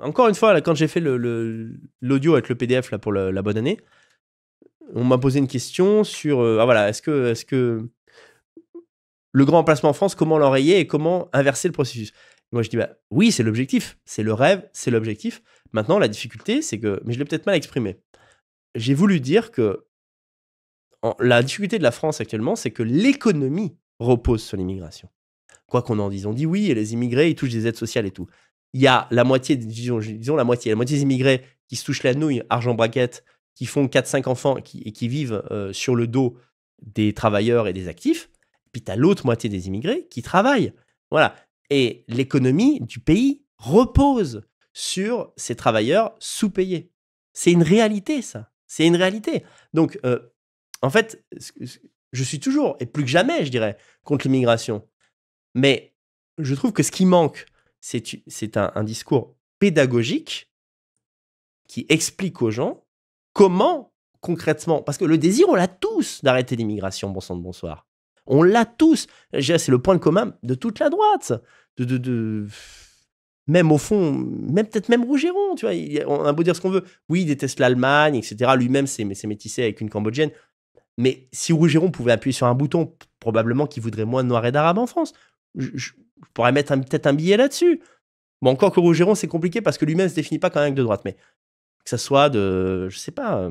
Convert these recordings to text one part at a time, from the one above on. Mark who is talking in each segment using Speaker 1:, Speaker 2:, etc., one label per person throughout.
Speaker 1: encore une fois, quand j'ai fait l'audio avec le PDF là, pour la bonne année, on m'a posé une question sur euh, ah voilà, est-ce que, est que le grand emplacement en France, comment l'enrayer et comment inverser le processus? Moi, je dis bah, oui, c'est l'objectif, c'est le rêve, c'est l'objectif. Maintenant, la difficulté, c'est que, mais je l'ai peut-être mal exprimé. J'ai voulu dire que la difficulté de la France actuellement, c'est que l'économie repose sur l'immigration. Quoi qu'on en dise, on dit oui, et les immigrés, ils touchent des aides sociales et tout. Il y a la moitié, disons, disons la moitié, la moitié des immigrés qui se touchent la nouille, argent braquette, qui font 4-5 enfants qui, et qui vivent euh, sur le dos des travailleurs et des actifs. Puis tu as l'autre moitié des immigrés qui travaillent. Voilà. Et l'économie du pays repose sur ces travailleurs sous-payés. C'est une réalité, ça. C'est une réalité. Donc, euh, en fait, je suis toujours, et plus que jamais, je dirais, contre l'immigration. Mais je trouve que ce qui manque, c'est un, discours pédagogique qui explique aux gens comment concrètement, parce que le désir, on l'a tous d'arrêter l'immigration, bon sang de bonsoir. On l'a tous. C'est le point commun de toute la droite. De, de, Même au fond, même peut-être même Rougeron, tu vois. On a beau dire ce qu'on veut. Oui, il déteste l'Allemagne, etc. Lui-même, c'est métissé avec une Cambodgienne. Mais si Rougeron pouvait appuyer sur un bouton, probablement qu'il voudrait moins de Noirs et d'Arabes en France. Je, pourrais mettre peut-être un billet là-dessus. Bon, encore que Rougeron, c'est compliqué parce que lui-même ne se définit pas comme un de droite. Mais que ça soit de, je sais pas,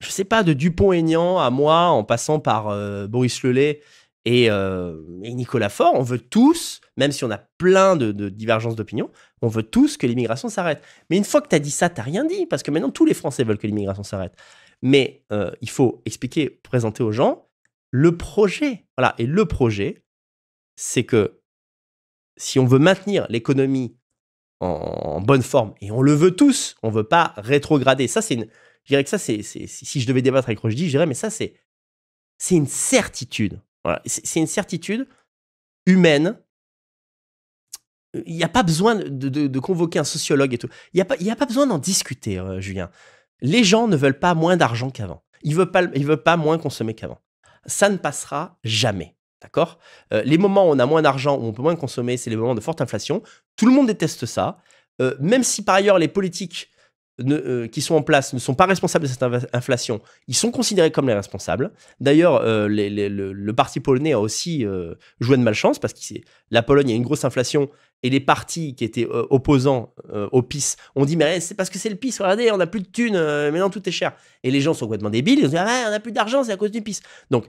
Speaker 1: je sais pas, de Dupont-Aignan à moi, en passant par Boris Lelay et, et, Nicolas Faure, on veut tous, même si on a plein de, divergences d'opinion, on veut tous que l'immigration s'arrête. Mais une fois que tu as dit ça, tu rien dit, parce que maintenant tous les Français veulent que l'immigration s'arrête. Mais il faut expliquer, présenter aux gens le projet. Voilà, et le projet, c'est que si on veut maintenir l'économie en, bonne forme. Et on le veut tous. On veut pas rétrograder. Ça, c'est une. Je dirais que ça. Si je devais débattre avec Rochdy, je dirais, mais ça, c'est. C'est une certitude. Voilà. C'est une certitude humaine. Il n'y a pas besoin de, convoquer un sociologue et tout. Il n'y a, pas, a pas besoin d'en discuter, euh, Julien. Les gens ne veulent pas moins d'argent qu'avant. Ils ne veulent, pas, veulent pas moins consommer qu'avant. Ça ne passera jamais. D'accord? Euh, Les moments où on a moins d'argent, où on peut moins consommer, c'est les moments de forte inflation. Tout le monde déteste ça. Euh, même si par ailleurs les politiques euh, qui sont en place ne sont pas responsables de cette inflation, ils sont considérés comme les responsables. D'ailleurs, le, parti polonais a aussi joué de malchance parce que la Pologne a une grosse inflation et les partis qui étaient opposants au PIS ont dit mais c'est parce que c'est le PIS, regardez, on n'a plus de thunes, maintenant tout est cher. Et les gens sont complètement débiles, ils ont dit ah, on n'a plus d'argent, c'est à cause du PIS. Donc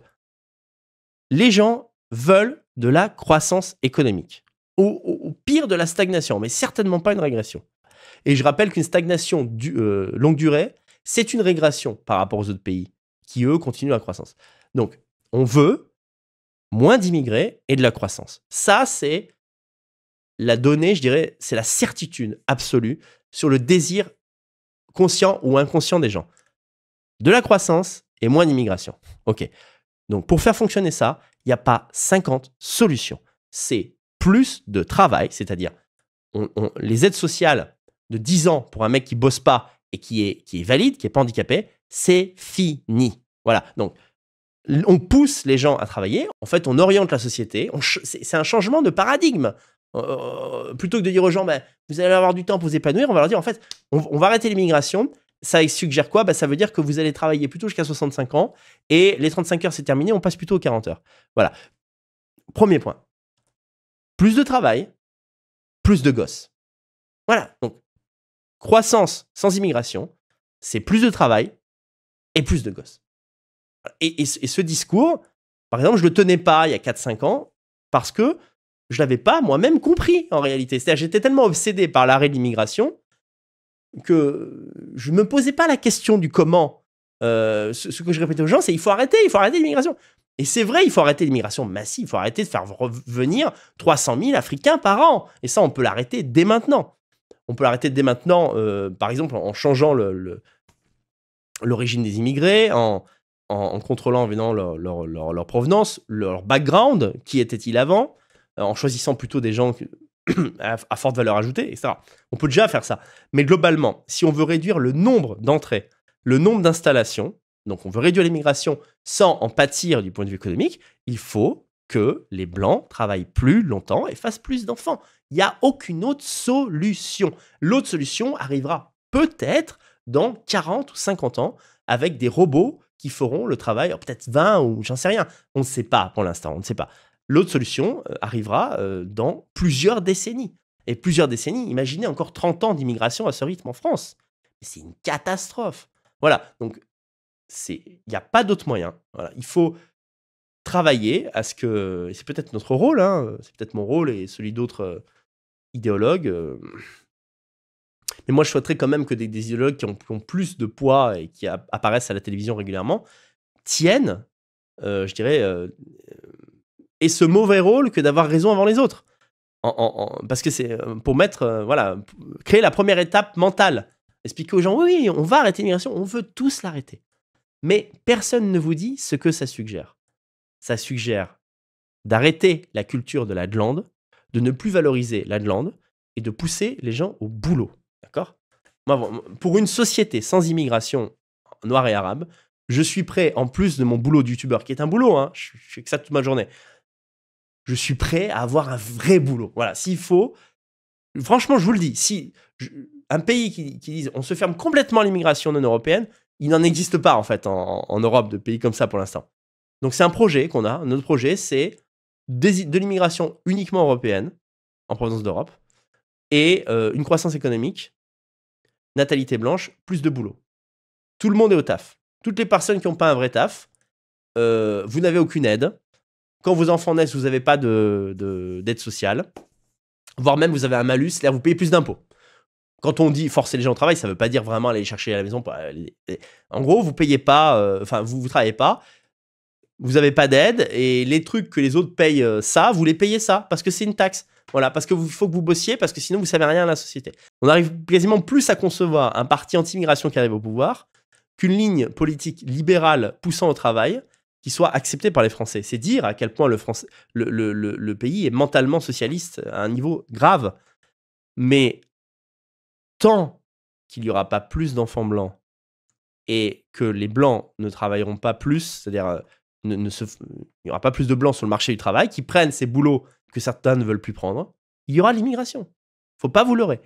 Speaker 1: les gens veulent de la croissance économique. Ou, pire, de la stagnation, mais certainement pas une régression. Et je rappelle qu'une stagnation euh, longue durée, c'est une régression par rapport aux autres pays qui, eux, continuent la croissance. Donc, on veut moins d'immigrés et de la croissance. Ça, c'est la donnée, je dirais, c'est la certitude absolue sur le désir conscient ou inconscient des gens. De la croissance et moins d'immigration. OK. Donc, pour faire fonctionner ça, il n'y a pas 50 solutions. C'est plus de travail, c'est-à-dire les aides sociales de 10 ans pour un mec qui bosse pas et qui est, valide, qui n'est pas handicapé, c'est fini. Voilà. Donc, on pousse les gens à travailler. En fait, on oriente la société. C'est un changement de paradigme. Euh, euh, plutôt que de dire aux gens, bah, vous allez avoir du temps pour vous épanouir, on va leur dire, en fait, on va arrêter l'immigration ça suggère quoi? Bah, Ça veut dire que vous allez travailler plutôt jusqu'à 65 ans et les 35 heures, c'est terminé, on passe plutôt aux 40 heures. Voilà. Premier point. Plus de travail, plus de gosses. Voilà. Donc, croissance sans immigration, c'est plus de travail et plus de gosses. Et, ce discours, par exemple, je le tenais pas il y a 4-5 ans parce que je l'avais pas moi-même compris en réalité. C'est-à-dire j'étais tellement obsédé par l'arrêt de l'immigration que je ne me posais pas la question du comment. Euh, ce, que je répétais aux gens, c'est il faut arrêter, il faut arrêter l'immigration. Et c'est vrai, il faut arrêter l'immigration massive, il faut arrêter de faire revenir 300 000 Africains par an. Et ça, on peut l'arrêter dès maintenant. On peut l'arrêter dès maintenant, euh, par exemple, en changeant l'origine des immigrés, en, en, contrôlant évidemment leur, leur, leur, provenance, leur background, qui était-il avant, en choisissant plutôt des gens à, forte valeur ajoutée, etc. On peut déjà faire ça. Mais globalement, si on veut réduire le nombre d'entrées, le nombre d'installations, donc on veut réduire l'immigration sans en pâtir du point de vue économique, il faut que les Blancs travaillent plus longtemps et fassent plus d'enfants. Il n'y a aucune autre solution. L'autre solution arrivera peut-être dans 40 ou 50 ans avec des robots qui feront le travail, peut-être 20 ou j'en sais rien. On ne sait pas pour l'instant, on ne sait pas. L'autre solution euh, arrivera euh, dans plusieurs décennies. Et plusieurs décennies, imaginez encore 30 ans d'immigration à ce rythme en France. C'est une catastrophe. Voilà, donc il n'y a pas d'autre moyen. Il faut travailler à ce que, c'est peut-être notre rôle, hein, c'est peut-être mon rôle et celui d'autres euh, idéologues. mais moi, je souhaiterais quand même que des, idéologues qui ont, plus de poids et qui apparaissent à la télévision régulièrement tiennent, je dirais, et ce mauvais rôle que d'avoir raison avant les autres. parce que c'est euh, pour mettre, euh, voilà, créer la première étape mentale. Expliquer aux gens, oui, on va arrêter l'immigration, on veut tous l'arrêter. Mais personne ne vous dit ce que ça suggère. Ça suggère d'arrêter la culture de la glande, de ne plus valoriser la glande et de pousser les gens au boulot. D'accord? Pour une société sans immigration noire et arabe, je suis prêt, en plus de mon boulot de youtubeur, qui est un boulot, hein, je fais que ça toute ma journée, je suis prêt à avoir un vrai boulot. Voilà, s'il faut, franchement, je vous le dis, si un pays qui, dit on se ferme complètement à l'immigration non européenne, il n'en existe pas en fait en, Europe de pays comme ça pour l'instant. Donc c'est un projet qu'on a. Notre projet, c'est de l'immigration uniquement européenne en provenance d'Europe et euh, une croissance économique, natalité blanche, plus de boulot. Tout le monde est au taf. Toutes les personnes qui n'ont pas un vrai taf, euh, vous n'avez aucune aide. Quand vos enfants naissent, vous n'avez pas d'aide de, sociale, voire même vous avez un malus, c'est-à-dire vous payez plus d'impôts. Quand on dit forcer les gens au travail, ça ne veut pas dire vraiment aller chercher à la maison. En gros, vous payez pas, euh, enfin, vous ne travaillez pas, vous n'avez pas d'aide, et les trucs que les autres payent euh, ça, vous les payez ça, parce que c'est une taxe. Voilà, parce qu'il faut que vous bossiez, parce que sinon vous savez rien à la société. On arrive quasiment plus à concevoir un parti anti-immigration qui arrive au pouvoir qu'une ligne politique libérale poussant au travail qui soit accepté par les Français. C'est dire à quel point le, France, le, pays est mentalement socialiste à un niveau grave. Mais tant qu'il n'y aura pas plus d'enfants blancs et que les blancs ne travailleront pas plus, c'est-à-dire euh, ne, il n'y aura pas plus de blancs sur le marché du travail, qui prennent ces boulots que certains ne veulent plus prendre, il y aura l'immigration. faut pas vous leurrer.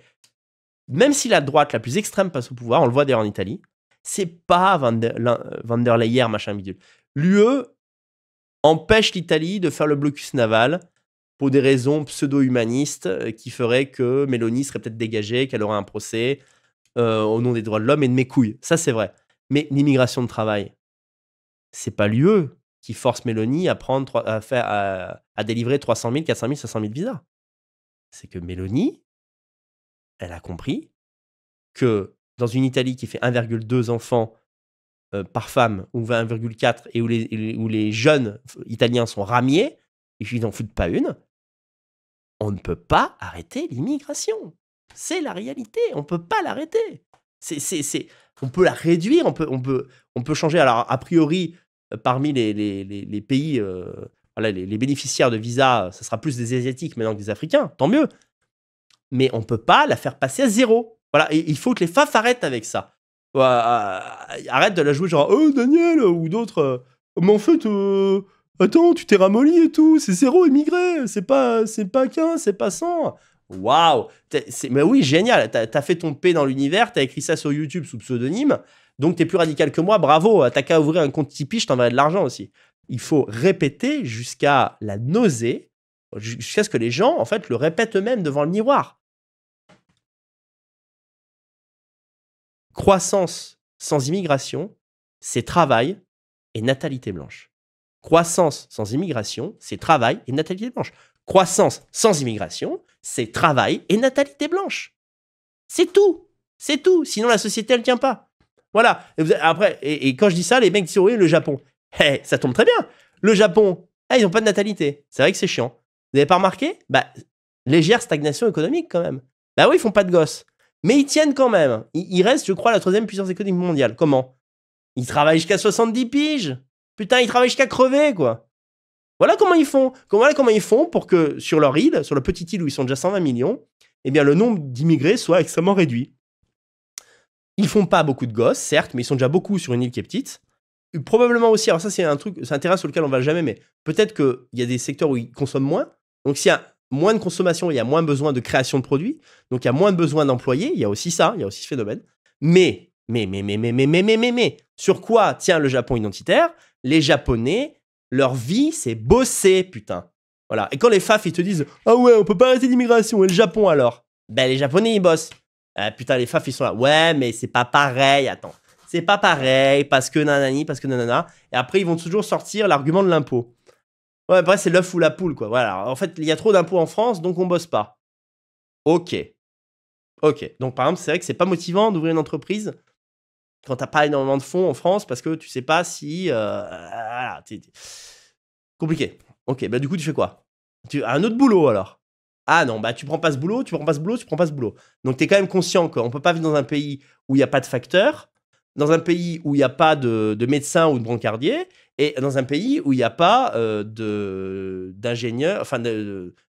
Speaker 1: Même si la droite la plus extrême passe au pouvoir, on le voit d'ailleurs en Italie, c'est pas Van der, Van der Leyen, machin bidule l'UE empêche l'Italie de faire le blocus naval pour des raisons pseudo-humanistes euh, qui feraient que Mélanie serait peut-être dégagée, qu'elle aurait un procès euh, au nom des droits de l'homme et de mes couilles. Ça, c'est vrai. Mais l'immigration de travail, c'est pas l'UE qui force Mélanie à, prendre, à, faire, à, délivrer 300 000, 400 000, 500 000 visas. C'est que Mélanie, elle a compris que dans une Italie qui fait 1,2 enfants par femme, ou 20,4, et où les, où les jeunes italiens sont ramiers, et qu'ils n'en foutent pas une, on ne peut pas arrêter l'immigration. C'est la réalité, on ne peut pas l'arrêter. C'est, c'est, on peut la réduire, on peut, on peut, on peut changer. Alors, a priori, euh, parmi les, les, les, pays, euh, voilà, les, bénéficiaires de visa, ce sera plus des Asiatiques maintenant que des Africains, tant mieux. Mais on ne peut pas la faire passer à zéro. Voilà, il faut que les FAF arrêtent avec ça. Euh, arrête de la jouer genre oh Daniel ou d'autres. Euh, mais en fait, euh, attends, tu t'es ramolli et tout, c'est zéro immigré, c'est pas c'est pas qu'un, c'est pas 100. Waouh Mais oui, génial, t'as as fait ton P dans l'univers, t'as écrit ça sur YouTube sous pseudonyme, donc t'es plus radical que moi, bravo, t'as qu'à ouvrir un compte Tipeee, je t'enverrai de l'argent aussi. Il faut répéter jusqu'à la nausée, jusqu'à ce que les gens, en fait, le répètent eux-mêmes devant le miroir. Croissance sans immigration, c'est travail et natalité blanche. Croissance sans immigration, c'est travail et natalité blanche. Croissance sans immigration, c'est travail et natalité blanche. C'est tout. C'est tout. Sinon, la société, elle tient pas. Voilà. Et après, et, quand je dis ça, les mecs disent oui, le Japon. Hey, ça tombe très bien. Le Japon, ils n'ont pas de natalité. C'est vrai que c'est chiant. Vous n'avez pas remarqué? Bah, légère stagnation économique quand même. Bah oui, ils font pas de gosses. Mais ils tiennent quand même. Ils, restent, je crois, la troisième puissance économique mondiale. Comment? Ils travaillent jusqu'à 70 piges? Putain, ils travaillent jusqu'à crever, quoi. Voilà comment ils font. Voilà comment ils font pour que sur leur île, sur la petite île où ils sont déjà 120 millions, eh bien, le nombre d'immigrés soit extrêmement réduit. Ils font pas beaucoup de gosses, certes, mais ils sont déjà beaucoup sur une île qui est petite. Probablement aussi, alors ça c'est un truc, c'est un terrain sur lequel on va jamais, mais peut-être qu'il y a des secteurs où ils consomment moins. Donc s'il y a moins de consommation, il y a moins besoin de création de produits, donc il y a moins besoin d'employés, il y a aussi ça, il y a aussi ce phénomène. Mais, mais, mais, mais, mais, mais, mais, mais, mais, mais, sur quoi tient le Japon identitaire? Les Japonais, leur vie, c'est bosser, putain. Voilà. Et quand les FAF, ils te disent Ah ouais, on peut pas arrêter l'immigration, et le Japon alors Ben, les Japonais, ils bossent. Ah, putain, les FAF, ils sont là. Ouais, mais c'est pas pareil, attends. C'est pas pareil, parce que nanani, parce que nanana. Et après, ils vont toujours sortir l'argument de l'impôt. Ouais, après, c'est l'œuf ou la poule, quoi. Voilà. En fait, il y a trop d'impôts en France, donc on bosse pas. Ok. Ok. Donc, par exemple, c'est vrai que c'est pas motivant d'ouvrir une entreprise quand t'as pas énormément de fonds en France parce que tu sais pas si. Euh, voilà, Compliqué. Ok, bah du coup, tu fais quoi? Tu... Un autre boulot alors? Ah non, bah tu prends pas ce boulot, tu prends pas ce boulot, tu prends pas ce boulot. Donc tu es quand même conscient qu'on peut pas vivre dans un pays où il n'y a pas de facteurs, dans un pays où il n'y a pas de, de médecin ou de brancardier, et dans un pays où il n'y a pas euh, d'ingénieurs, enfin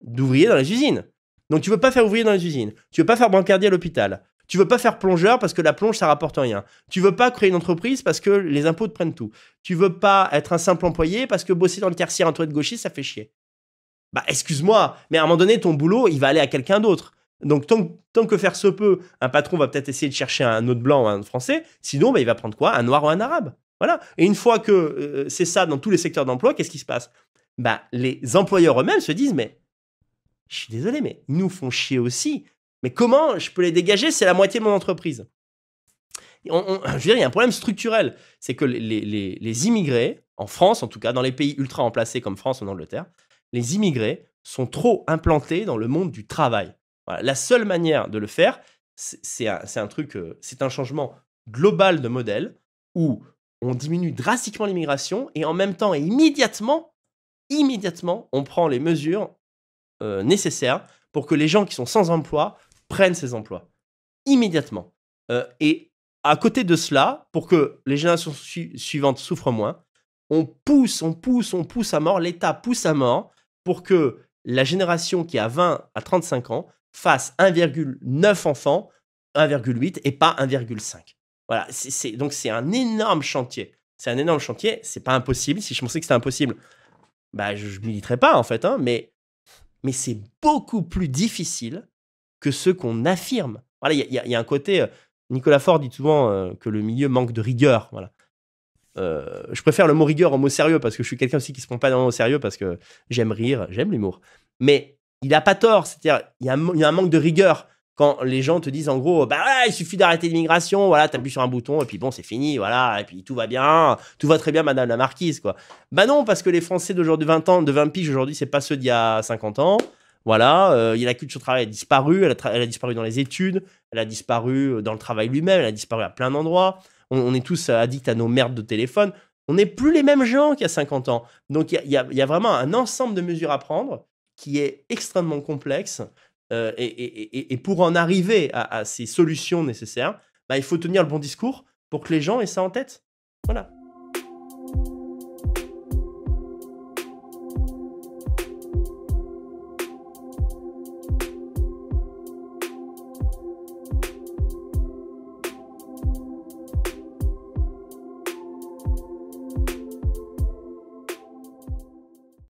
Speaker 1: d'ouvriers dans les usines. Donc tu veux pas faire ouvrier dans les usines, tu veux pas faire brancardier à l'hôpital, tu veux pas faire plongeur parce que la plonge ça rapporte rien. Tu veux pas créer une entreprise parce que les impôts te prennent tout. Tu veux pas être un simple employé parce que bosser dans le tertiaire en toit de gauchiste ça fait chier. Bah excuse-moi, mais à un moment donné ton boulot il va aller à quelqu'un d'autre. Donc tant, que faire se peut, un patron va peut-être essayer de chercher un autre blanc ou un français. Sinon bah, il va prendre quoi? Un noir ou un arabe. Et une fois que euh, c'est ça dans tous les secteurs d'emploi, qu'est-ce qui se passe? Bah les employeurs eux-mêmes se disent mais je suis désolé mais ils nous font chier aussi mais comment je peux les dégager? C'est la moitié de mon entreprise. je veux dire, il y a un problème structurel. C'est que les, immigrés, en France en tout cas, dans les pays ultra emplacés comme France ou en Angleterre, les immigrés sont trop implantés dans le monde du travail. La seule manière de le faire, c'est un, truc, euh, c'est un changement global de modèle où on diminue drastiquement l'immigration et en même temps et immédiatement, on prend les mesures euh, nécessaires pour que les gens qui sont sans emploi prennent ces emplois immédiatement. Euh, et à côté de cela, pour que les générations suivantes souffrent moins, on pousse, on pousse, on pousse à mort, l'État pousse à mort pour que la génération qui a 20 à 35 ans fasse 1,9 enfants, 1,8 et pas 1,5. Voilà, c'est, donc c'est un énorme chantier. C'est un énorme chantier, c'est pas impossible. Si je pensais que c'était impossible, bah, je, ne militerais pas en fait, hein, mais, mais c'est beaucoup plus difficile que ceux qu'on affirme. Voilà, il y, a un côté. Euh, Nicolas Ford dit souvent euh, que le milieu manque de rigueur. Voilà. Euh, je préfère le mot rigueur au mot sérieux parce que je suis quelqu'un aussi qui se prend pas dans au sérieux parce que j'aime rire, j'aime l'humour. Mais il a pas tort, c'est-à-dire il y, a un manque de rigueur quand les gens te disent en gros bah il suffit d'arrêter l'immigration, voilà, t'appuies sur un bouton et puis bon, c'est fini, voilà, et puis tout va bien, tout va très bien madame la marquise quoi. Bah non parce que les Français d'aujourd'hui 20 ans, de 20 piges aujourd'hui, c'est pas ceux d'il y a 50 ans. Voilà, euh, la culture du travail a disparu, elle a, disparu dans les études, elle a disparu euh, dans le travail lui-même, elle a disparu à plein d'endroits. On, est tous addicts à nos merdes de téléphone. On n'est plus les mêmes gens qu'il y a 50 ans. Donc il y, a, vraiment un ensemble de mesures à prendre qui est extrêmement complexe. Euh, et, pour en arriver à, ces solutions nécessaires, bah, il faut tenir le bon discours pour que les gens aient ça en tête. Voilà.